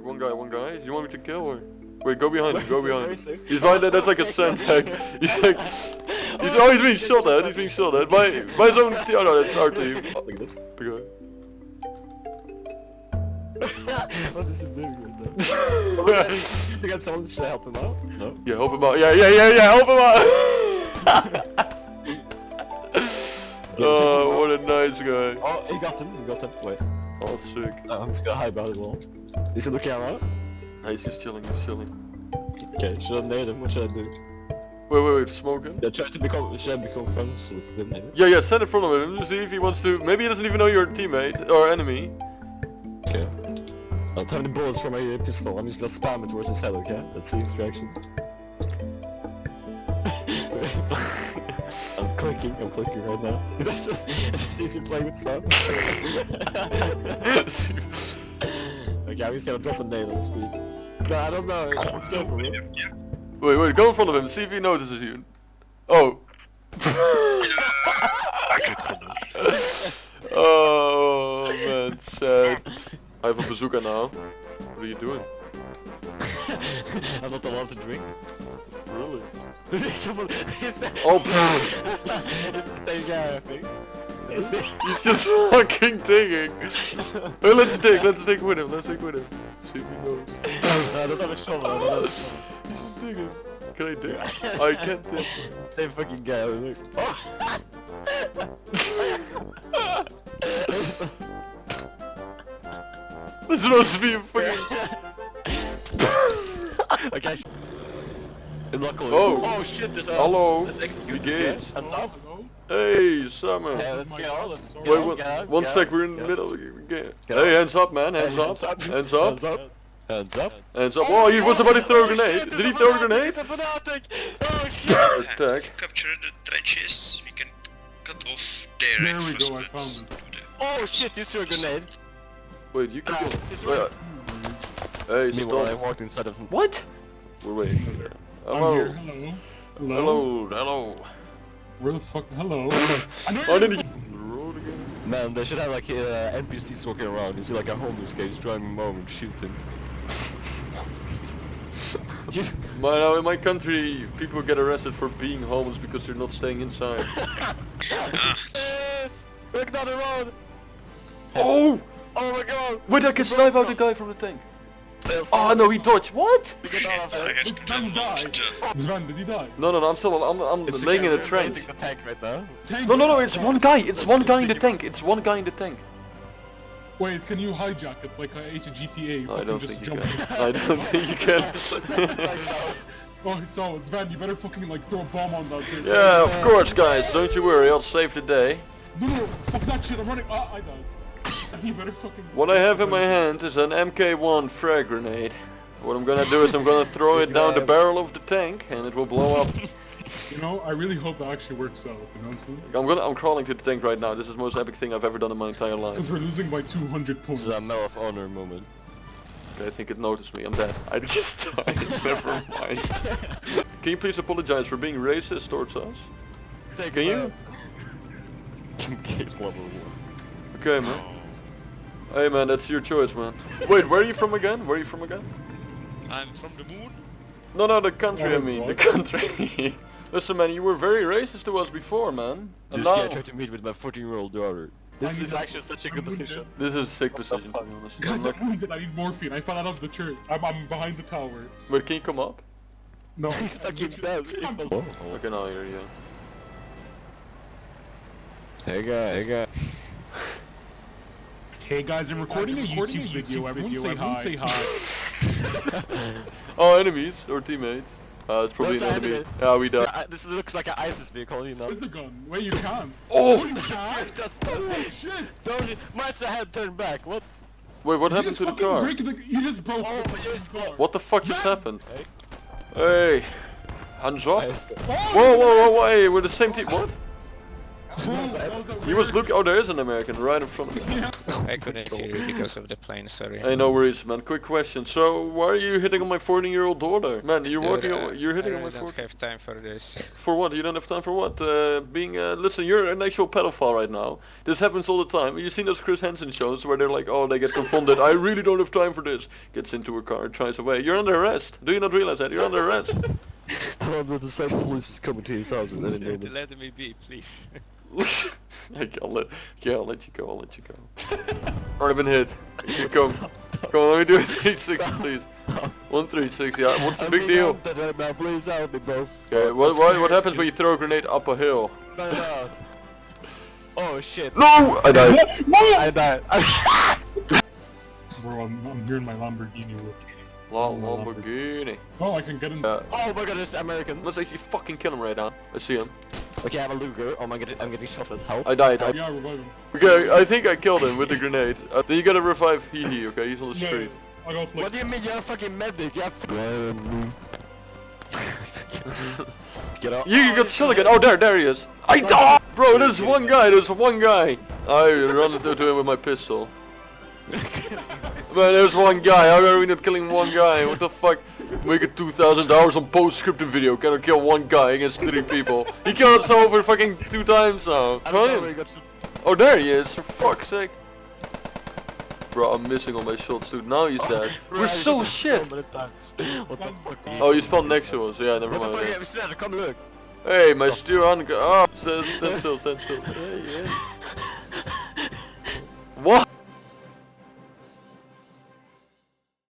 like one guy, one guy. Do you want me to kill or? Wait, go behind him, go behind him. He's right there, that's like a sandbag. He's like, he's, oh, he's being shot at, he's being shot at. By, by his own team, oh no, that's our team. Look at this. Okay. what is he doing right now? You think someone should help him out? No. Yeah, help him out. Yeah, yeah, yeah, yeah, help him out! oh, what a nice guy. Oh, he got him. He got him. Wait. Oh, sick. Uh, I'm just gonna hide behind the wall. Is he looking around? Nah, he's just chilling, he's chilling. Okay, should I nade him? What should I do? Wait, wait, wait, smoking? Yeah, try to become. Should I become friends with him? Maybe? Yeah, yeah, stand in front of him see if he wants to. Maybe he doesn't even know you're a teammate or enemy. Okay. I'll have the bullets from my pistol. I'm just gonna spam it towards his head. Okay, that's the distraction. I'm clicking. I'm clicking right now. That's sees him playing with sound. Okay, I'm just gonna drop a nade on the speed. No, I don't know. It's good for me. wait, wait, go in front of him, see if he notices you. Oh. oh man, sad. I have a bazooka now. What are you doing? I'm not allowed to drink. Really? Someone, is that? Oh, pfft. it's the same guy, I think. He's just fucking digging. Hey, let's dig, let's dig with him, let's dig with him. See if he knows. I don't have a shovel. I don't have a shovel. He's just digging. Can I dig? I can't dig. Same fucking guy. Look. Oh. This is supposed to be a fucking... okay. Luckily. Oh. Oh shit! There's a. Hello. Let's execute Engage. this guy. Hands up. Hey, Summer. Yeah, let's get out. Let's get Wait, one, get out, one get sec, out, we're in the middle. Get, Get hey, hands up, man, out. hands up, hands up, Hands up. Hands up. hands up. Oh, he was about to throw a grenade. shit, Did he throw a grenade? there's a fanatic. Oh shit! Attack. capture the trenches, we can cut off their There we go, I found to Oh shit! You threw a grenade. Wait, you can ah, kill. he's Wait, right. Hey, Meanwhile, I walked inside of him. What? We're waiting. I'm here. Hello. Hello. Hello. Hello. Hello. Where the fuck? Hello. Oh, did he? The road again. Man, they should have like uh, NPCs walking around. You see like a homeless guy just driving him home and shooting. him. My, now in my country, people get arrested for being homeless because they're not staying inside. yes! Look down the road! oh! Oh my god! Wait, I can snipe out the guy from the tank. Oh no, he dodged. What? Get out of I there! guess Did die? the- did he die? No, no, no. I'm still. I'm. I'm It's laying in a trench. the tank right now. Tank No, no, no. It's one guy. It's one guy in the tank. It's one guy in the tank. Wait, can you hijack it like a GTA? No, I Fucking don't just think you jump can. I don't think you can. Oh, so Sven, you better fucking like throw a bomb on that thing. yeah, of course, guys. Don't you worry. I'll save the day. No, no, no, fuck that shit. I'm running. Ah, I died. You better fucking. What I have in my hand is an MK1 frag grenade. What I'm gonna do is I'm gonna throw it down the barrel of the tank and it will blow up. You know, I really hope that actually works out. You know, Sven? I'm gonna I'm crawling to the tank right now. This is the most epic thing I've ever done in my entire life. Because we're losing by 200 This points. is a Medal of Honor moment. Okay, I think it noticed me. I'm dead. I just died. Never mind. Can you please apologize for being racist towards us? Take Can you? Gate level one. Okay, man. Hey, man, that's your choice, man. Wait, where are you from again? Where are you from again? I'm from the moon. No, no, the country. I mean, the country. Listen, man, you were very racist to us before, man. And This guy now, tried to meet with my 14 year old daughter. This I is actually such a good I'm decision. this is a sick decision, to be honest. I'm Guys, I'm wounded. I need morphine. I fell out of the church. I'm, I'm behind the tower. Wait, can you come up? No. He's fucking dead. I'm- Okay, now here, yeah. Hey guy, hey guy. Hey guys, I'm recording, a, YouTube video. Everyone, say, hi. say hi. Oh, enemies or teammates? Uh, it's probably That's an enemy. enemy. Yeah, we This, died. uh, this looks like an ISIS vehicle, you know. Where's the gun? Wait, you can. Oh! you can. Just, Oh shit! don't you? Mine's a head turned back. What? Wait, what You happened to the car? the. You just broke Oh, the you fucking car. What the fuck just happened? Hey. Hey! Hands up! Oh, Whoa, whoa, whoa, whoa, hey, we're the same team. What? He was weird- looking. Oh, there is an American right in front of me. I couldn't hear you because of the plane, sorry. Hey, no worries, man. Quick question. So, why are you hitting on my 14-year-old daughter? Man, you're Dude, walking. uh, on, you're hitting I on my really don't have time for this. For what? You don't have time for what? Uh, being, uh, listen, you're an actual pedophile right now. This happens all the time. You've seen those Chris Hansen shows where they're like, oh, they get confronted. I really don't have time for this. Gets into a car, drives away. You're under arrest. Do you not realize that? You're under arrest. Under the South police is coming to his house at any moment. Let me be, please. Okay, I'll let, yeah, I'll let you go. I'll let you go. Already been hit. You Come, come on, let me do it. Three six, please. Stop. One three six. Yeah. What's the I'm big deal? right now, please help me, bro. Okay. What what what happens when you throw a grenade up a hill? No, no. Oh shit. No! I died. I died. Bro, I'm, I'm here in my Lamborghini. La Lamborghini. Oh, I can get in. Uh, oh my god, it's American. let's actually fucking kill him right now. I see him. Okay, I have a Luger. Oh my god, I'm getting shot at. Help. I died. I, yeah, revive him. okay, I think I killed him with the grenade. Uh, then you gotta revive Hee Hee, okay? He's on the No, street. I got like. What do you mean you're a fucking medic? You have... Get out. You, you got shot again. Oh, there, there he is. I oh, Bro, there's one guy. There's one guy. I run into him with my pistol. Man, there's one guy. How are we not killing one guy? What the fuck? Making two thousand dollars on Post Scriptum video. I kill one guy against three people. He killed us over fucking two times now. I'm Find sorry, him. Oh, there he is. For fuck's sake. Bro, I'm missing all my shots, dude. Now he's dead. We're so shit. so many times. What the fuck? Oh, you spawned next to us. Yeah, never What the fuck? mind. Yeah, we come look. Hey, my steer on. Oh, stand, stand still, stand still. Hey, yeah.